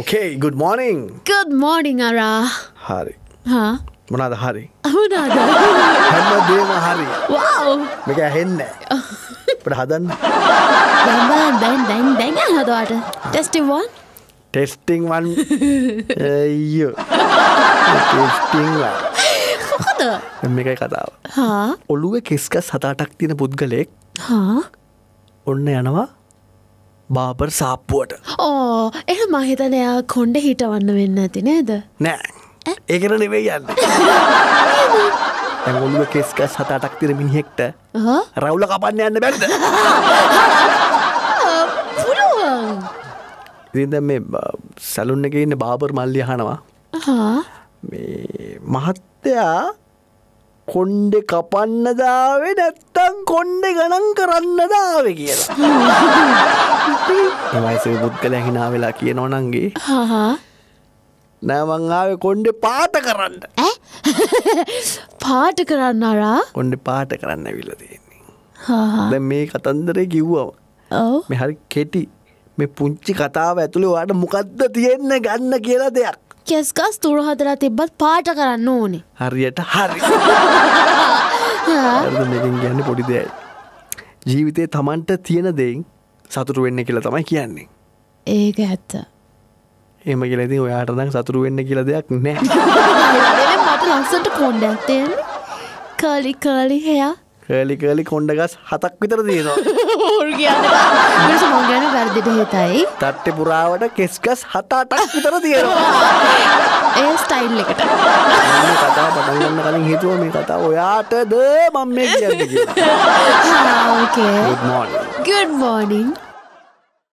ඕකේ good මෝනිං Good morning අරා හරි මොනාද හරි අහුනාද හැම දේම හරි මේක ඇහෙන්න පට හදන්න. දැන් දැන් දැන් හදවාට ටෙස්ටිවන් ටෙස්ටිං වන් අයියෝ. ටෙස්ටිං මේකයි කතාව. ඔළුව කෙස්ක සතාටක් තියෙන පුද්ගලෙක් ඔන්න යනවා බාබර් සාප්පුුවට. ඕ එහ මහිතන එයා කොන්්ඩ හිටවන්න වෙන්න ඇති නේද? නෑ. ඒකර නෙවෙයි යන්න. ඇගොලුව කෙස්ක සතාටක් තිර මිනිහෙක්ට? රවුල කපන්න යන්න පුළුවන්. ඉතින්ද මේ සැලුන්න එක ඉන්න බාබර් මල්ලි හනවා මහත්තයා කොන්්ඩෙ කපන්න දාවේ නැත්තං කොන්්ඩෙ ගණන් කරන්න දාව කියලා. එවයිස පුද්ගල හිනා වෙලා කියනොනන්ගේ හා නෑමංආාව කොන්්ඩෙ පාට කරන්න. පාට කරන්න අරා කොන්්ඩෙ පාට කරන්න ඇවිල්ල තියෙන්නේ. මේ කතන්දරේ කිව්වව මෙහරි කෙටි මේ පුංචි කතාව ඇතුළේ වාට මොකක්ද තියෙන්න ගන්න කියලා දෙයක් කෙස්ගස් තුර හදලා තිබ්බත් පාට කරන්න ඕනේ. හරියට හරි. මේකින් කියන්න පොඩි දෙයයි ජීවිතය තමන්ට තියෙන දෙයින් සතුරු වෙන්න කියලා තමයි කියන්නේ. ඒක ඇත්ත. එම කියලති ඔයාටදං සතුරු වෙන්න කියල දෙයක් නෑ මට ලස්සට කොන්්ඩ ඇත්තයෙන් කලි කලි හයා කලි කලි කොන්්ඩගස් හතක් විතර තියෙනවා. මිස මං ගැන වැරදිට හිතයි. තට්ටෙ පුරාවට කෙස්ගස් හතාටක් විතර තියෙනවා. ඒ ස්ටයිල් එකට. කතා පටන්ගන්න කලින් හිතුව මේ කතා ඔයාටද මං මේ කියන්න